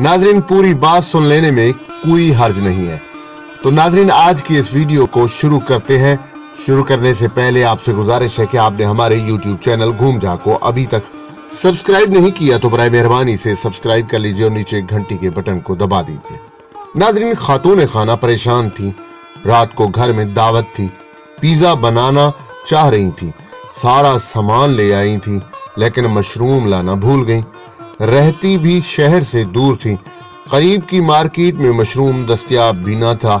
नाजरीन, पूरी बात सुन लेने में कोई हर्ज नहीं है। तो नाजरीन, आज की इस वीडियो को शुरू करते हैं। शुरू करने से पहले आपसे गुजारिश है कि आपने हमारे YouTube चैनल घूम जा को अभी तक सब्सक्राइब नहीं किया तो बर मेहरबानी से सब्सक्राइब कर लीजिए और नीचे घंटी के बटन को दबा दीजिए। नाजरीन, खातून खाना परेशान थी। रात को घर में दावत थी। पिज्जा बनाना चाह रही थी। सारा सामान ले आई थी, लेकिन मशरूम लाना भूल गई। रहती भी शहर से दूर थी। करीब की मार्केट में मशरूम दस्तियाब भी न था।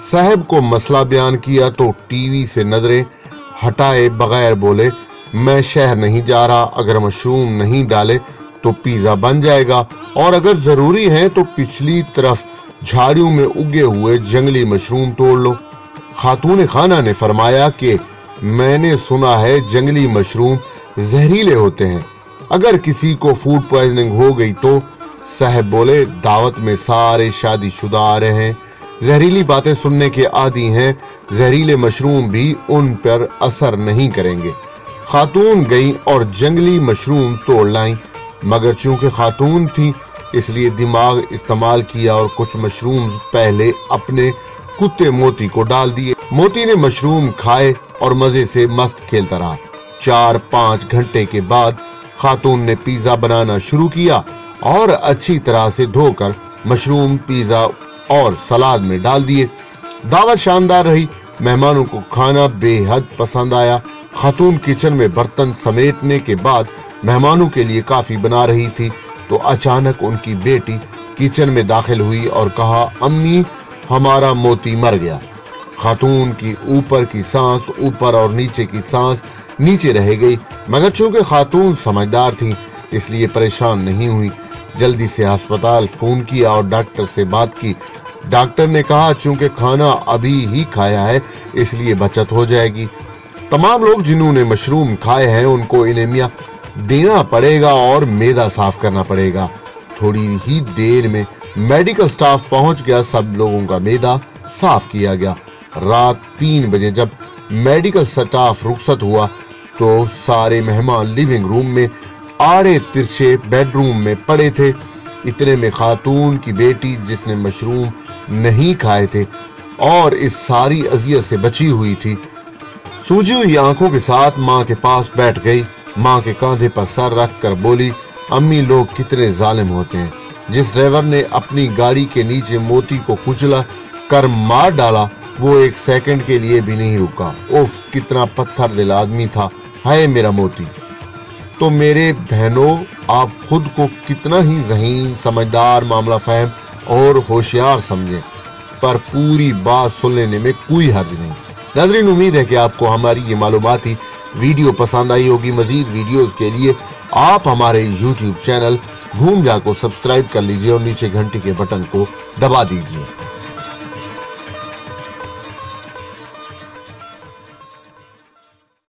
साहब को मसला बयान किया तो टीवी से नज़रें हटाए बगैर बोले, मैं शहर नहीं जा रहा, अगर मशरूम नहीं डाले तो पिज्जा बन जाएगा। और अगर ज़रूरी है तो पिछली तरफ़ झाड़ियों में उगे हुए जंगली मशरूम तोड़ लो। खातून खाना ने फरमाया कि मैंने सुना है जंगली मशरूम जहरीले होते हैं। अगर किसी को फ़ूड पॉइजनिंग हो गई तो साहब बोले, दावत में सारे शादीशुदा आ रहे हैं। जहरीली बातें सुनने के आदि हैं। जहरीले मशरूम भी उन पर असर नहीं करेंगे। खातून गई और जंगली मशरूम तोड़ लाई। मगर चूँकि खातून थी, इसलिए दिमाग इस्तेमाल किया और कुछ मशरूम पहले अपने कुत्ते मोती को डाल दिए। मोती ने मशरूम खाए और मज़े से मस्त खेलता रहा। चार पाँच घंटे के बाद खातून ने पिज्जा बनाना शुरू किया और अच्छी तरह से धोकर मशरूम, पिज्जा और सलाद में डाल दिए। दावत शानदार रही। मेहमानों को खाना बेहद पसंद आया। खातून किचन में बर्तन समेटने के बाद मेहमानों के लिए काफ़ी बना रही थी। तो अचानक उनकी बेटी किचन में दाखिल हुई और कहा, अम्मी, हमारा मोती मर गया। खातून की ऊपर की सांस, ऊपर और नीचे की सांस नीचे रह गई, मगर चूँकि खातून समझदार थी, इसलिए परेशान नहीं हुई। जल्दी से अस्पताल फ़ोन किया और डॉक्टर से बात की। डॉक्टर ने कहा, चूँकि खाना अभी ही खाया है, इसलिए बचत हो जाएगी। तमाम लोग जिन्होंने मशरूम खाए हैं, उनको इनेमिया देना पड़ेगा और मैदा साफ़ करना पड़ेगा। थोड़ी ही देर में मेडिकल स्टाफ पहुँच गया, सब लोगों का मैदा साफ़ किया गया। रात तीन बजे जब मेडिकल स्टाफ रुखसत हुआ तो सारे मेहमान लिविंग रूम में, आड़े तिरछे बेडरूम में पड़े थे। इतने में खातून की बेटी जिसने मशरूम नहीं खाए थे और इस सारी अजियत से बची हुई थी। सूजी हुई आँखों के साथ माँ के पास बैठ गई। माँ के कांधे पर सर रख कर बोली, अम्मी, लोग कितने जालिम होते हैं। जिस ड्राइवर ने अपनी गाड़ी के नीचे मोती को कुचला, कर मार डाला, वो एक सेकंड के लिए भी नहीं रुका। उफ, कितना पत्थर दिल आदमी था। हाय मेरा मोती तो मेरे बहनों, आप खुद को कितना ही जहीन, समझदार मामला फहम और होशियार समझें, पर पूरी बात सुन लेने में कोई हर्ज नहीं। नजरीन, उम्मीद है कि आपको हमारी ये मालूमती वीडियो पसंद आई होगी। मजीद वीडियोस के लिए आप हमारे यूट्यूब चैनल घूम जा को सब्सक्राइब कर लीजिए और नीचे घंटी के बटन को दबा दीजिए।